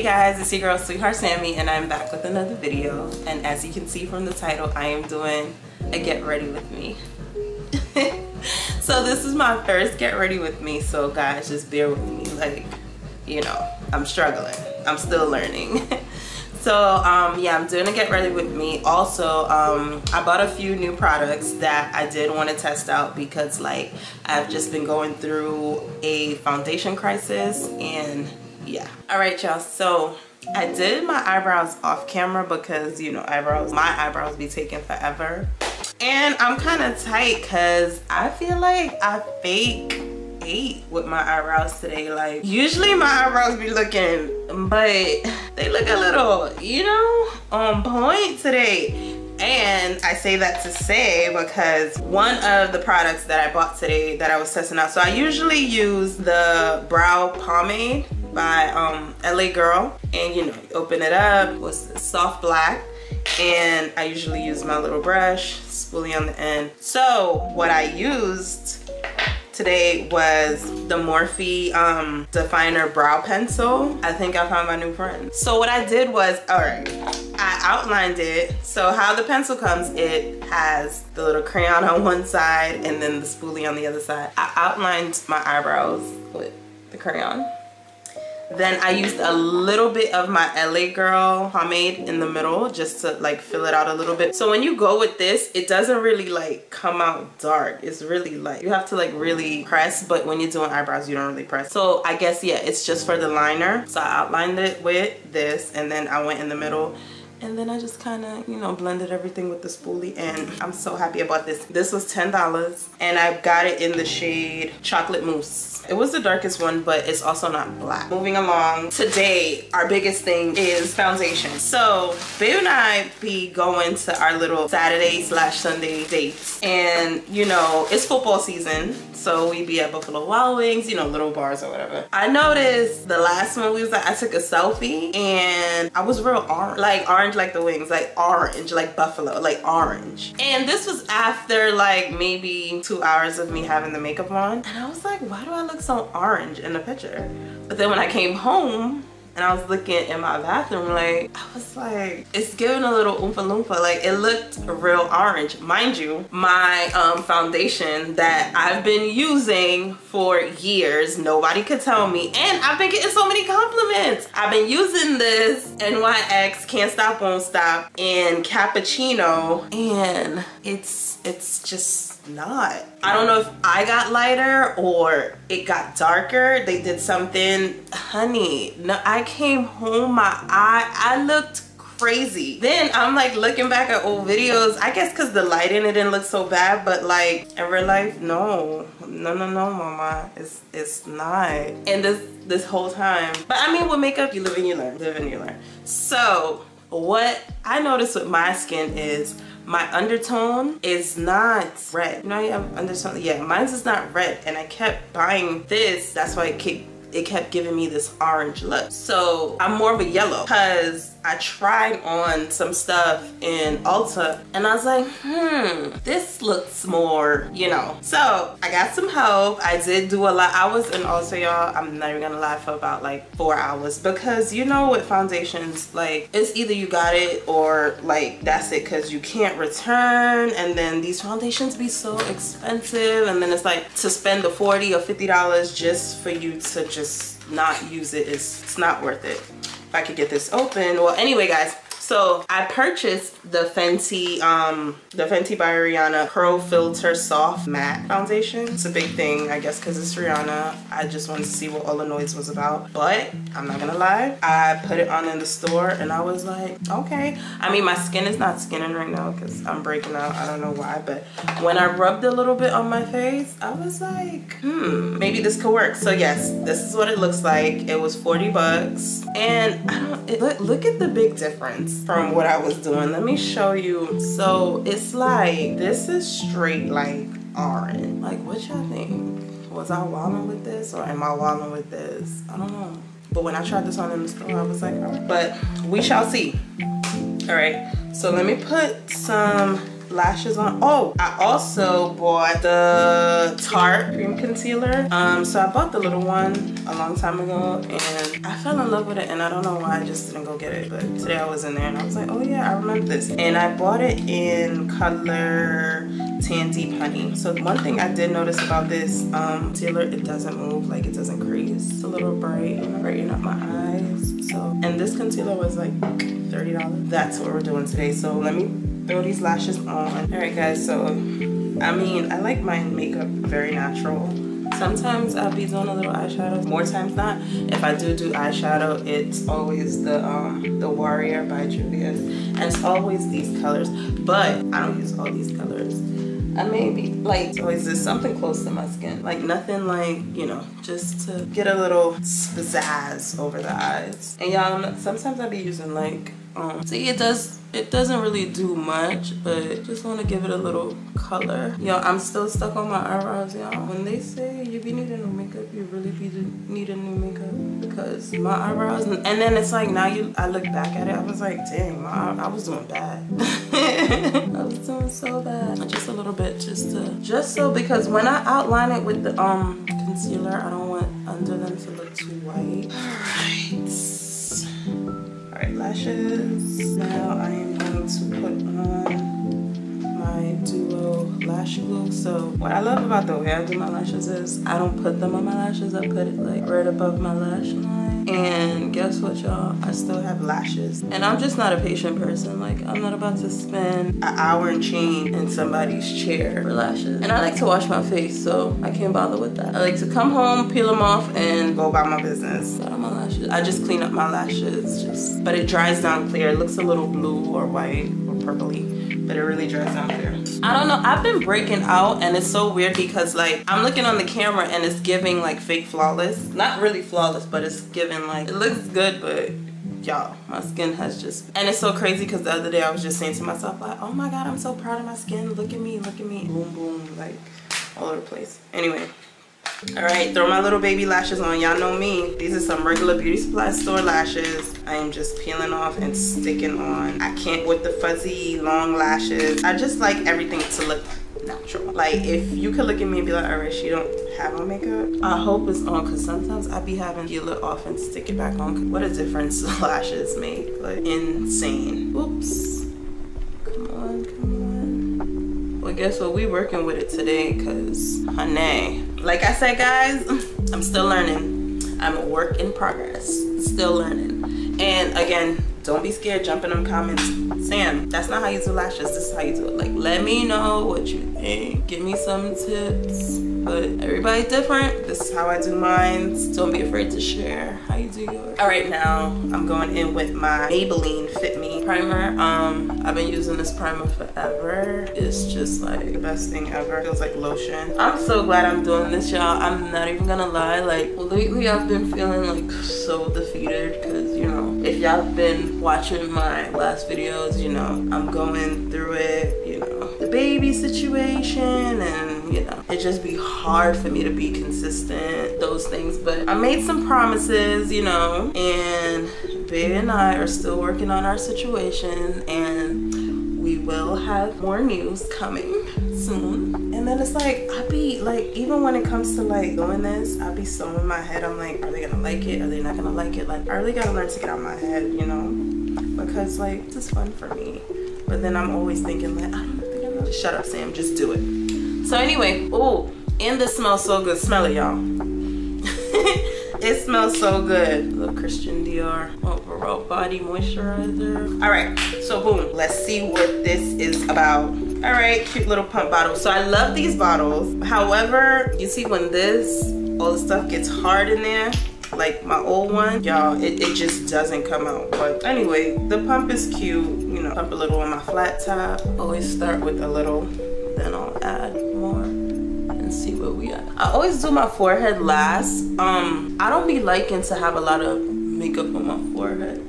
guys, it's your girl Sweetheart Sammy and I'm back with another video. And as you can see from the title, I am doing a get ready with me. so this is my first get ready with me. So guys, just bear with me. Like, you know, I'm struggling. I'm still learning. so um, yeah, I'm doing a get ready with me. Also, um, I bought a few new products that I did want to test out because like I've just been going through a foundation crisis and yeah. All right y'all. So i did my eyebrows off camera because you know eyebrows my eyebrows be taking forever. And i'm kind of tight because i feel like i fake ate with my eyebrows today. Like usually my eyebrows be looking but they look a little you know on point today. And I say that to say because one of the products that I bought today that I was testing out, so I usually use the brow pomade by um, LA Girl. And you know, you open it up, was soft black. And I usually use my little brush, spoolie on the end. So what I used today was the Morphe um, Definer Brow Pencil. I think I found my new friend. So what I did was, all right, I outlined it. So how the pencil comes, it has the little crayon on one side and then the spoolie on the other side. I outlined my eyebrows with the crayon. Then I used a little bit of my LA Girl pomade in the middle just to like fill it out a little bit. So when you go with this, it doesn't really like come out dark. It's really light. You have to like really press, but when you're doing eyebrows, you don't really press. So I guess, yeah, it's just for the liner. So I outlined it with this and then I went in the middle and then I just kind of, you know, blended everything with the spoolie and I'm so happy about this. This was $10 and I got it in the shade Chocolate Mousse. It was the darkest one, but it's also not black. Moving along, today, our biggest thing is foundation. So, Babe and I be going to our little Saturday slash Sunday dates. And, you know, it's football season. So we be at Buffalo Wild Wings, you know, little bars or whatever. I noticed the last one we was at, I took a selfie and I was real orange. Like orange like the wings, like orange, like buffalo, like orange. And this was after like maybe two hours of me having the makeup on. And I was like, why do I look look so orange in the picture. But then when I came home, and I was looking in my bathroom like I was like it's giving a little oompa loompa. Like it looked real orange. Mind you my um, foundation that I've been using for years nobody could tell me. And I've been getting so many compliments. I've been using this NYX can't stop won't stop in cappuccino. And it's it's just not. I don't know if I got lighter or it got darker. They did something. Honey, no, I came home, my eye, I looked crazy. Then I'm like looking back at old videos. I guess because the lighting it didn't look so bad, but like in real life, no, no, no, no, mama, it's it's not. And this this whole time, but I mean, with makeup, you live and you learn, live and you learn. So what I noticed with my skin is my undertone is not red. You know, I have undertone. Yeah, mine's is not red. And I kept buying this. That's why it kept, it kept giving me this orange look. So I'm more of a yellow because I tried on some stuff in Ulta and I was like, hmm, this looks more, you know. So I got some help. I did do a lot. I was in Ulta, y'all. I'm not even gonna lie for about like four hours because you know with foundations, like it's either you got it or like that's it because you can't return and then these foundations be so expensive and then it's like to spend the 40 or $50 just for you to just not use it is it's not worth it if I could get this open. Well, anyway, guys, so I purchased the Fenty, um, the Fenty by Rihanna Pro Filter Soft Matte Foundation. It's a big thing, I guess, because it's Rihanna. I just wanted to see what all the noise was about. But I'm not gonna lie, I put it on in the store and I was like, okay. I mean, my skin is not skinning right now because I'm breaking out. I don't know why, but when I rubbed a little bit on my face, I was like, hmm, maybe this could work. So yes, this is what it looks like. It was 40 bucks. And I don't, it, look, look at the big difference from what I was doing. Let me show you. So it's like, this is straight like orange. Like what y'all think? Was I wilding with this or am I wilding with this? I don't know. But when I tried this on in the store, I was like, but we shall see. All right, so let me put some lashes on. Oh, I also bought the Tarte Cream Concealer. Um, so I bought the little one a long time ago and I fell in love with it and I don't know why I just didn't go get it. But today I was in there and I was like, oh yeah, I remember this. And I bought it in color Tan Deep Honey. So one thing I did notice about this um, concealer, it doesn't move, like it doesn't crease. It's a little bright, brighten up my eyes. So, and this concealer was like $30. That's what we're doing today. So let me throw these lashes on. All right guys, so I mean, I like my makeup very natural. Sometimes I'll be doing a little eyeshadow, more times not. If I do do eyeshadow, it's always the um, the Warrior by Juvia's. And it's always these colors, but I don't use all these colors. I maybe like always just something close to my skin. Like nothing like, you know, just to get a little pizzazz over the eyes. And y'all, sometimes I'll be using like, um, see it does it doesn't really do much, but just want to give it a little color. Yo, I'm still stuck on my eyebrows, y'all. When they say you be needing new makeup, you really be needing new makeup because my eyebrows, and then it's like now you, I look back at it, I was like, dang, my, I was doing bad. I was doing so bad. Just a little bit, just to, just so because when I outline it with the um concealer, I don't want under them to look too white. Lashes. Now I am going to put on Duo Lash Glue. So what I love about the way I do my lashes is I don't put them on my lashes. I put it like right above my lash line. And guess what, y'all? I still have lashes. And I'm just not a patient person. Like, I'm not about to spend an hour and change in somebody's chair for lashes. And I like to wash my face, so I can't bother with that. I like to come home, peel them off, and go about my business. My lashes. I just clean up my lashes, just, but it dries down clear. It looks a little blue or white or purpley it really dries down clear. I don't know, I've been breaking out and it's so weird because like I'm looking on the camera and it's giving like fake flawless. Not really flawless, but it's giving like, it looks good, but y'all my skin has just and it's so crazy because the other day i was just saying to myself like oh my god i'm so proud of my skin look at me look at me boom boom like all over the place anyway all right, throw my little baby lashes on. Y'all know me. These are some regular beauty supply store lashes. I am just peeling off and sticking on. I can't with the fuzzy long lashes. I just like everything to look natural. Like if you could look at me and be like, all right, she don't have on makeup. I hope it's on because sometimes I be having peel it off and stick it back on. What a difference lashes make. Like insane. Oops. Come on, come on. Well, guess what? We working with it today because honey like I said, guys, I'm still learning. I'm a work in progress, still learning. And again, don't be scared, jump in comments. Sam, that's not how you do lashes, this is how you do it. Like, let me know what you think. Give me some tips but everybody's different. This is how I do mine. Don't be afraid to share how you do yours. All right, now I'm going in with my Maybelline Fit Me primer. Um, I've been using this primer forever. It's just like the best thing ever. Feels like lotion. I'm so glad I'm doing this, y'all. I'm not even gonna lie. Like lately, I've been feeling like so defeated because you know, if y'all been watching my last videos, you know, I'm going through it. You know, the baby situation and you know, it just be hard for me to be consistent, those things. But I made some promises, you know, and Baby and I are still working on our situation and we will have more news coming soon. And then it's like, I be like, even when it comes to like doing this, I be so in my head, I'm like, are they gonna like it? Are they not gonna like it? Like, I really gotta learn to get out of my head, you know? Because like, this is fun for me. But then I'm always thinking like, I don't if they're gonna, shut up Sam, just do it. So anyway, oh, and this smells so good. Smell it, y'all. It smells so good. Little Christian Dior overall body moisturizer. All right, so boom, let's see what this is about. All right, cute little pump bottle. So I love these bottles. However, you see when this, all the stuff gets hard in there, like my old one y'all it, it just doesn't come out but anyway the pump is cute you know pump a little on my flat top always start with a little then I'll add I always do my forehead last. Um, I don't be liking to have a lot of makeup on my forehead.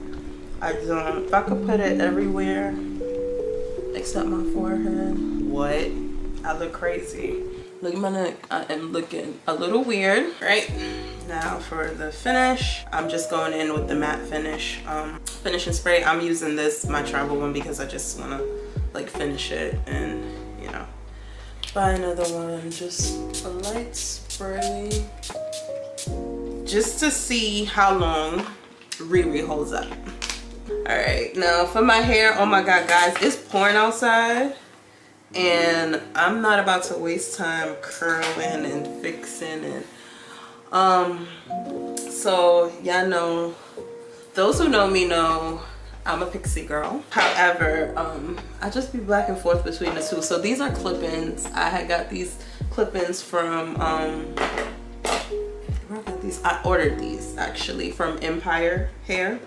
I don't. If I could put it everywhere except my forehead, what? I look crazy. Look at my neck. I am looking a little weird, right? Now for the finish, I'm just going in with the matte finish um, finishing spray. I'm using this, my travel one, because I just want to like finish it and buy another one just a light spray. Just to see how long Riri holds up. All right now for my hair oh my god guys it's pouring outside. And I'm not about to waste time curling and fixing and um so y'all know those who know me know I'm a pixie girl. However, um, I just be back and forth between the two. So these are clip-ins. I had got these clip-ins from, um, I got these? I ordered these actually from Empire Hair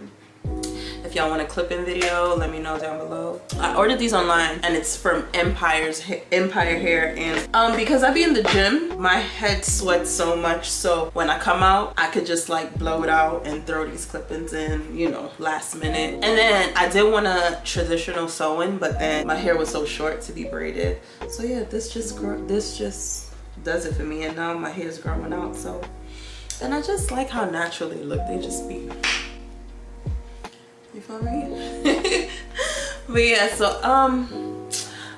y'all want a clip-in video let me know down below. I ordered these online and it's from empire's empire hair and um because i be in the gym my head sweats so much so when i come out i could just like blow it out and throw these clip-ins in you know last minute. And then i did want a traditional sew-in but then my hair was so short to be braided. So yeah this just this just does it for me and now my hair is growing out so. And i just like how natural they look they just be feel me? but yeah, so um,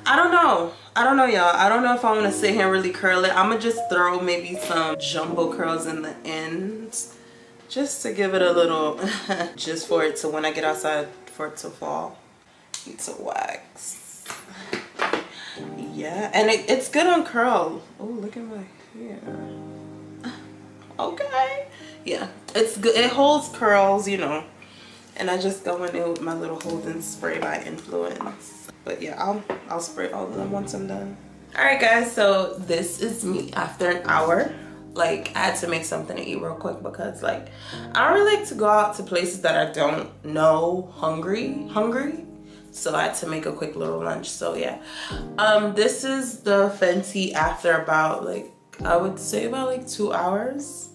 I don't know. I don't know y'all. I don't know if I want to sit here and really curl it. I'm gonna just throw maybe some jumbo curls in the ends just to give it a little, just for it to when I get outside for it to fall. Need to wax. Yeah, and it, it's good on curl. Oh, look at my hair. Okay. Yeah, it's good. It holds curls, you know and I just go in there with my little holding spray by influence. But yeah I'll I'll spray all of them once I'm done. All right guys so this is me after an hour. Like I had to make something to eat real quick because like I don't really like to go out to places that I don't know hungry hungry. So I had to make a quick little lunch. So yeah. Um this is the Fenty after about like I would say about like two hours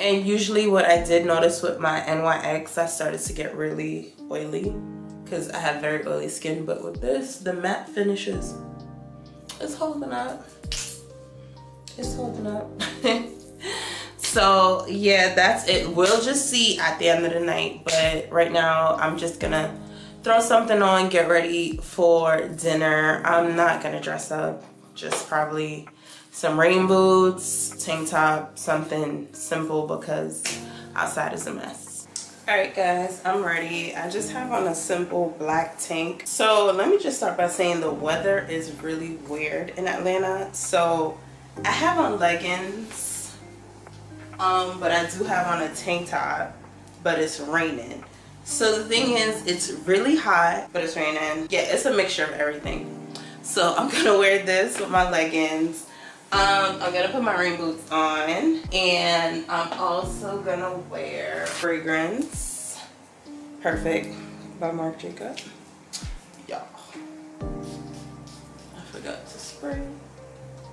and usually what I did notice with my NYX, I started to get really oily because I have very oily skin. But with this, the matte finishes, it's holding up. It's holding up. so yeah, that's it. We'll just see at the end of the night. But right now, I'm just gonna throw something on, get ready for dinner. I'm not gonna dress up, just probably some rain boots, tank top, something simple because outside is a mess. All right guys, I'm ready. I just have on a simple black tank. So let me just start by saying the weather is really weird in Atlanta. So I have on leggings, um, but I do have on a tank top, but it's raining. So the thing is, it's really hot, but it's raining. Yeah, it's a mixture of everything. So I'm gonna wear this with my leggings. Um, I'm gonna put my rain boots on. And I'm also gonna wear fragrance. Perfect. By Marc Jacob. Y'all. I forgot to spray.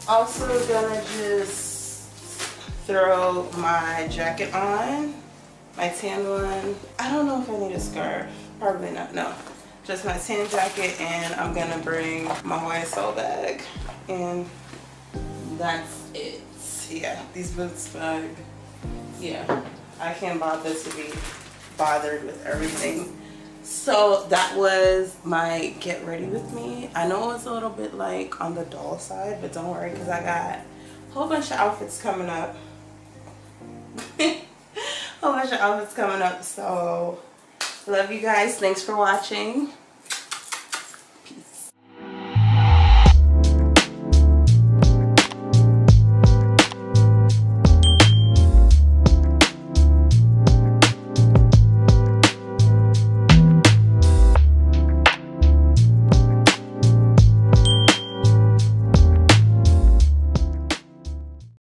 Also gonna just throw my jacket on. My tan one. I don't know if I need a scarf. Probably not. No just my tan jacket and I'm gonna bring my YSL bag and that's it. Yeah, these boots, uh, yeah, I can't bother to be bothered with everything. So that was my get ready with me. I know it's a little bit like on the dull side, but don't worry because I got a whole bunch of outfits coming up. a whole bunch of outfits coming up. So love you guys. Thanks for watching.